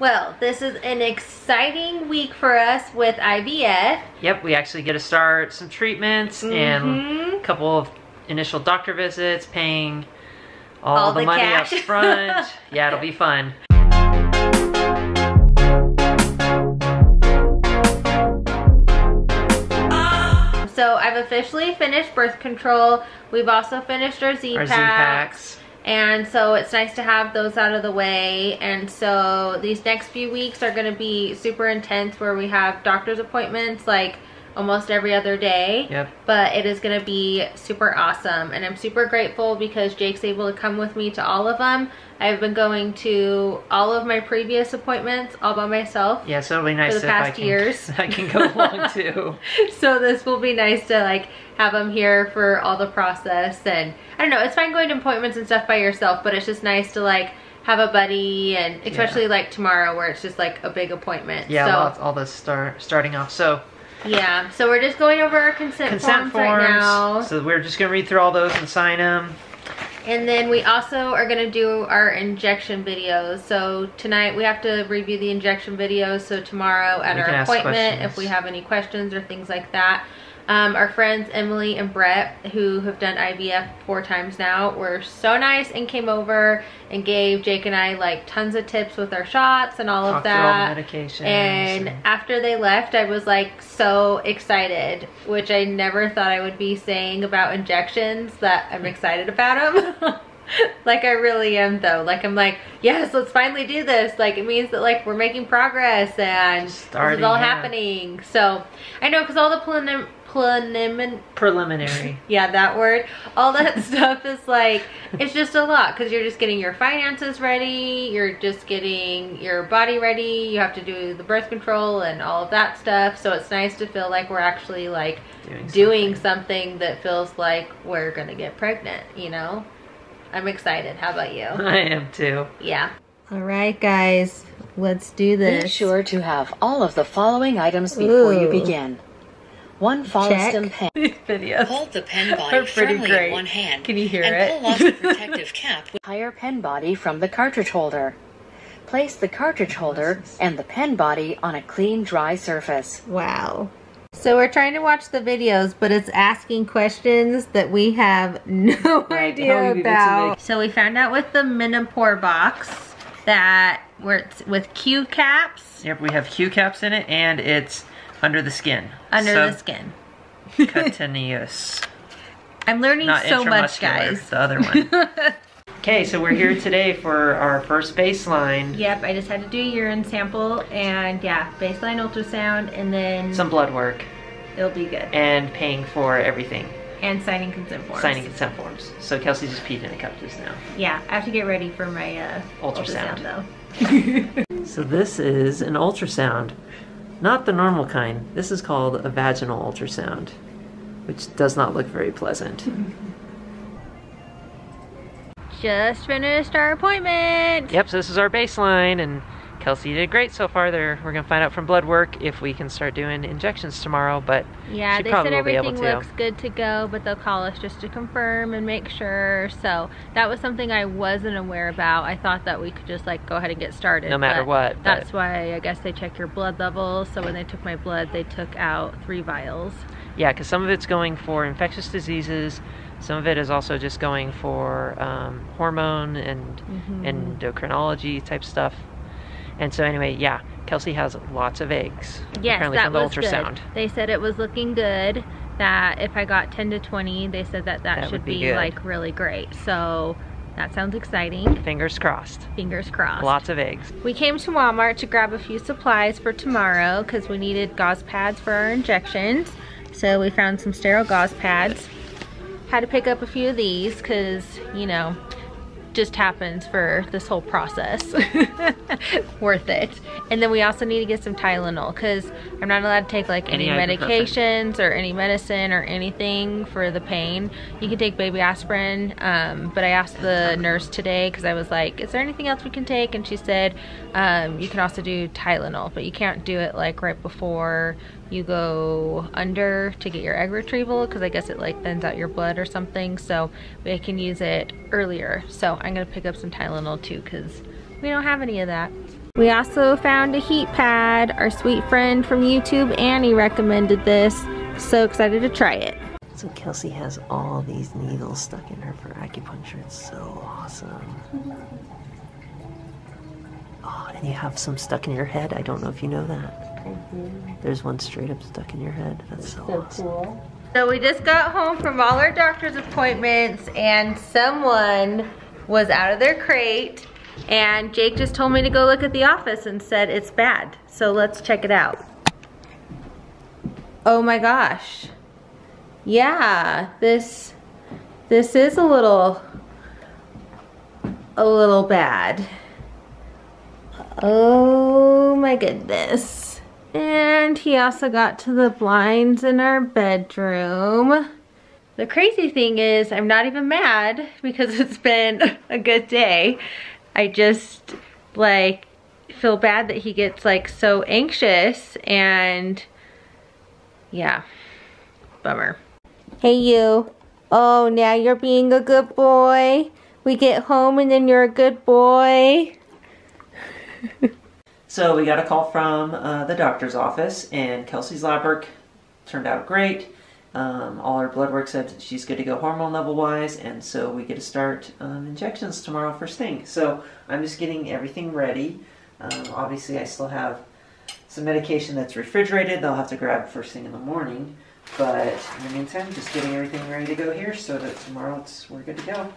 Well, this is an exciting week for us with IVF. Yep, we actually get to start some treatments and Mhm. a couple of initial doctor visits, paying all, All the, the money cash. up front. yeah, it'll be fun. So I've officially finished birth control. We've also finished our Z And so it's nice to have those out of the way. And so these next few weeks are going to be super intense where we have doctor's appointments like almost every other day. Yep. But it is going to be super awesome. And I'm super grateful because Jake's able to come with me to all of them. I've been going to all of my previous appointments all by myself. Yeah, so it'll be nice the if I past can, years. I can go along too. so this will be nice to like have them here for all the process and I don't know it's fine going to appointments and stuff by yourself but it's just nice to like have a buddy and especially like tomorrow where it's just like a big appointment Yeah, so lots, all this start starting off. So yeah so we're just going over our consent, consent forms, right now. So we're just gonna read through all those and sign them. and then we also are going to do our injection videos so tonight we have to review the injection videos so tomorrow at We our appointment if we have any questions or things like that um, our friends Emily and Brett who have done IVF four times now were so nice and came over and gave Jake and I like tons of tips with our shots and all of Talk through all that the medications. and after they left, I was like so excited, which I never thought I would be saying about injections that I'm excited about them. like I really am though. Like I'm like, yes, let's finally do this. Like it means that like we're making progress and this is all happening. So I know because all the prelim prelim preliminary. yeah that word all that stuff is like it's just a lot because you're just getting your finances ready you're just getting your body ready you have to do the birth control and all of that stuff so it's nice to feel like we're actually like Doing doing something that feels like we're gonna get pregnant you know i'm excited how about you I am too. yeah all right guys let's do this. Be sure to have all of the following items before you begin. One Check. Follistim pen. these videos Hold the pen are body pretty firmly great in one hand can you hear and it pull off the protective cap with higher pen body from the cartridge holder. Place the cartridge holder and the pen body on a clean, dry surface. Wow. So we're trying to watch the videos, but it's asking questions that we have no Like, idea how easy this about. So we found out with the Menopur box that we're with Q caps Yep, we have Q caps in it, and it's under the skin. under the skin. cutaneous. I'm learning Not so much, guys. The other one. okay, so we're here today for our first baseline. Yep, I just had to do a urine sample and yeah, baseline ultrasound and then Some blood work it'll be good. and paying for everything. And signing consent forms. Signing consent forms. So Kelsey just peed in a cup just now. Yeah, I have to get ready for my uh, Ultrasound. ultrasound though. So this is an ultrasound. Not the normal kind. This is called a vaginal ultrasound, which does not look very pleasant. Just finished our appointment. Yep, so this is our baseline, and Kelsey did great so far. There, we're gonna find out from blood work if we can start doing injections tomorrow. But Yeah, she they probably said will be able everything looks good to go, but they'll call us just to confirm and make sure. So that was something I wasn't aware about. I thought that we could just like go ahead and get started. No matter what, That's why I guess they check your blood levels. So when they took my blood, they took out three vials. Yeah, because some of it's going for infectious diseases. Some of it is also just going for um, hormone and Mm-hmm. endocrinology type stuff. And so anyway, yeah, Kelsey has lots of eggs. Yes, apparently that from the was ultrasound. good. They said it was looking good. That if I got 10 to 20, they said that that, That should be be, like really great. So that sounds exciting. Fingers crossed. Fingers crossed. Lots of eggs. We came to Walmart to grab a few supplies for tomorrow because we needed gauze pads for our injections. So we found some sterile gauze pads. Had to pick up a few of these because, you know, just happens for this whole process. Worth it. And then we also need to get some Tylenol because I'm not allowed to take like any, Any medications or any medicine or anything for the pain. You can take baby aspirin, um, but I asked the nurse today because I was like, is there anything else we can take? And she said, um, you can also do Tylenol, but you can't do it like right before you go under to get your egg retrieval because I guess it like thins out your blood or something. So we can use it earlier. So I'm gonna pick up some Tylenol too because we don't have any of that. We also found a heat pad. Our sweet friend from YouTube, Annie, recommended this. So excited to try it. So Kelsey has all these needles stuck in her for acupuncture. It's so awesome. Oh, and you have some stuck in your head. I don't know if you know that. Mm-hmm. There's one straight up stuck in your head. That's so, awesome. cool. So we just got home from all our doctor's appointments and someone was out of their crate and Jake just told me to go look at the office and said it's bad. So let's check it out. Oh my gosh. Yeah, this this is a little a little bad. Oh my goodness. And he also got to the blinds in our bedroom. The crazy thing is I'm not even mad because it's been a good day. I just like feel bad that he gets like so anxious and yeah, bummer. Hey you. Oh, now you're being a good boy. We get home and then you're a good boy. so we got a call from uh, the doctor's office and Kelsey's lab work turned out great. Um, all her blood work said she's good to go hormone level wise, and so we get to start um, injections tomorrow first thing. So I'm just getting everything ready. Um, obviously, I still have some medication that's refrigerated. They'll have to grab first thing in the morning. But in the meantime, just getting everything ready to go here so that tomorrow we're good to go.